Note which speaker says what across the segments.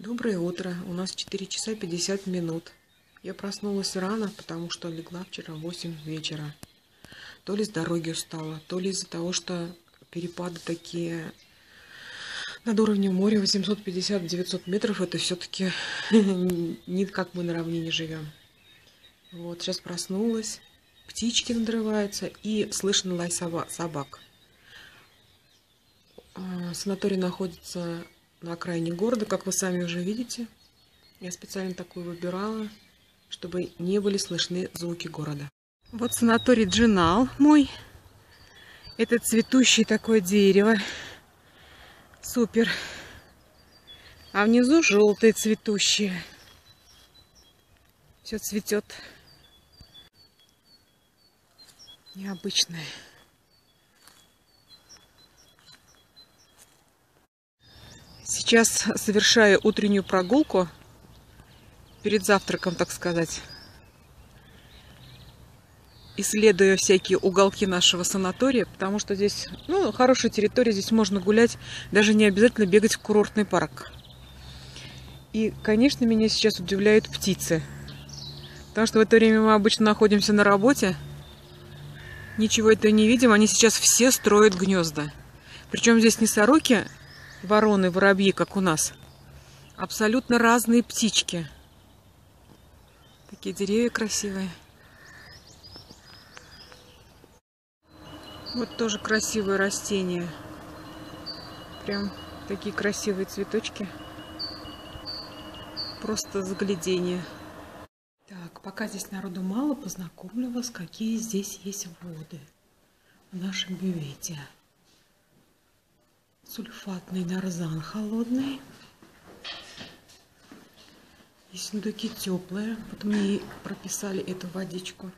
Speaker 1: Доброе утро. У нас 4 часа 50 минут. Я проснулась рано, потому что легла вчера в 8 вечера. То ли с дороги устала, то ли из-за того, что перепады такие над уровнем моря 850-900 метров. Это все-таки не как мы на равнине живем. Вот, сейчас проснулась. Птички надрываются и слышно лай собак. А, санаторий находится на окраине города, как вы сами уже видите. Я специально такую выбирала, чтобы не были слышны звуки города. Вот санаторий Джинал мой. Это цветущее такое дерево. Супер. А внизу желтое цветущее. Все цветет. Необычное. Сейчас совершаю утреннюю прогулку перед завтраком, так сказать. Исследую всякие уголки нашего санатория, потому что здесь, ну, хорошая территория, здесь можно гулять, даже не обязательно бегать в курортный парк. И, конечно, меня сейчас удивляют птицы. Потому что в это время мы обычно находимся на работе. Ничего этого не видим. Они сейчас все строят гнезда. Причем здесь не сороки вороны, воробьи, как у нас. Абсолютно разные птички. Такие деревья красивые. Вот тоже красивые растения. Прям такие красивые цветочки. Просто заглядение. Так, пока здесь народу мало, познакомлю вас, какие здесь есть воды в нашем бювете сульфатный нарзан холодный. И сундуки теплые. Вот мне прописали эту водичку.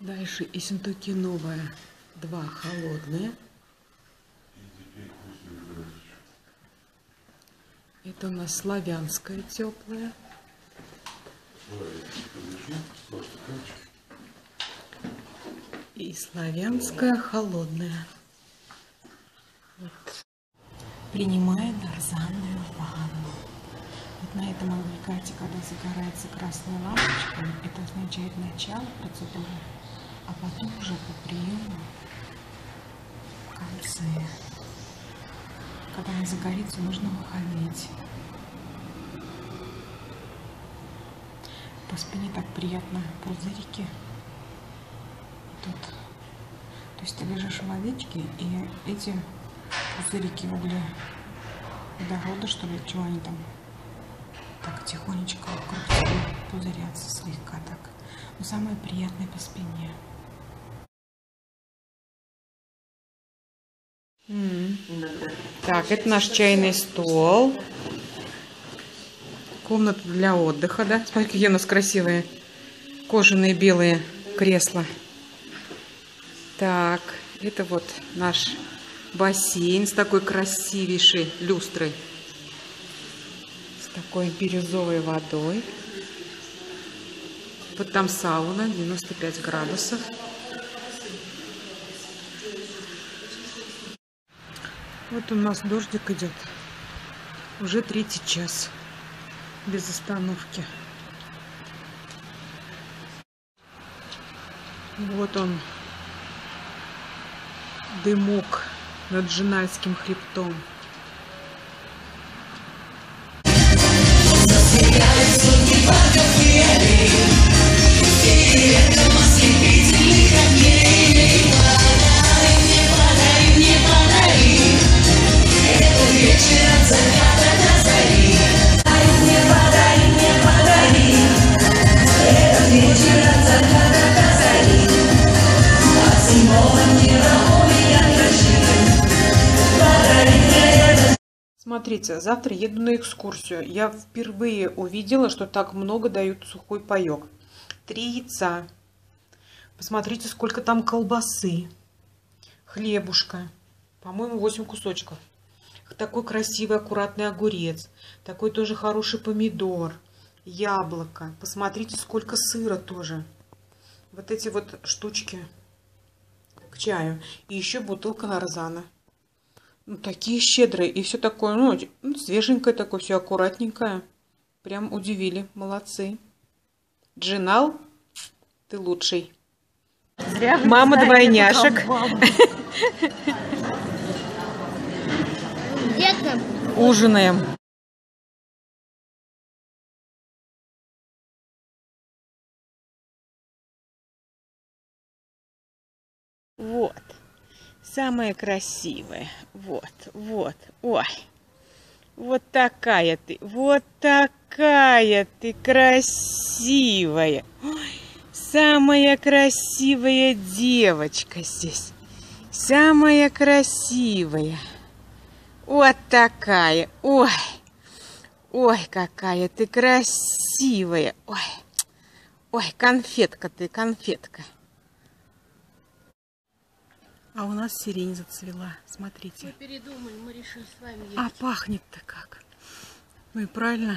Speaker 1: Дальше и сундуки новые. Два холодные. Это у нас славянская теплая и славянская холодная. Вот. Принимая нарзанную ванну. Вот на этом агрегате, когда загорается красная лампочка, это означает начало процедуры, а потом уже по приему в конце. Когда она загорится, нужно выходить. По спине так приятно пузырики тут. То есть ты лежишь в водичке, и эти пузырики угля водорода, что ли, чего они там так тихонечко вокруг тебя пузырятся слегка так. Но самое приятное по спине. Так, это наш чайный стол. Комната для отдыха, да? Смотри, какие у нас красивые кожаные белые кресла. Так, это вот наш бассейн с такой красивейшей люстрой. С такой бирюзовой водой. Вот там сауна, 95 градусов. Вот у нас дождик идет. Уже третий час. Без остановки. Вот он, дымок над Джинальским хребтом. Смотрите, завтра еду на экскурсию. Я впервые увидела, что так много дают сухой паек. Три яйца. Посмотрите, сколько там колбасы. Хлебушка. По-моему, 8 кусочков. Такой красивый, аккуратный огурец. Такой тоже хороший помидор. Яблоко. Посмотрите, сколько сыра тоже. Вот эти вот штучки к чаю. И еще бутылка нарзана. Ну, такие щедрые. И все такое, ну, ну, свеженькое такое, все аккуратненькое. Прям удивили. Молодцы. Джинал, ты лучший.
Speaker 2: Зря
Speaker 1: Мама двойняшек. Ужинаем. Вот. Самая красивая. Вот, вот. Ой. Вот такая ты. Вот такая ты красивая. Ой, самая красивая девочка здесь. Самая красивая. Вот такая. Ой. Ой, какая ты красивая. Ой. Ой, конфетка ты, конфетка. А у нас сирень зацвела. Смотрите.
Speaker 3: мы передумали, мы решили с вами
Speaker 1: А пахнет-то как. Ну и правильно.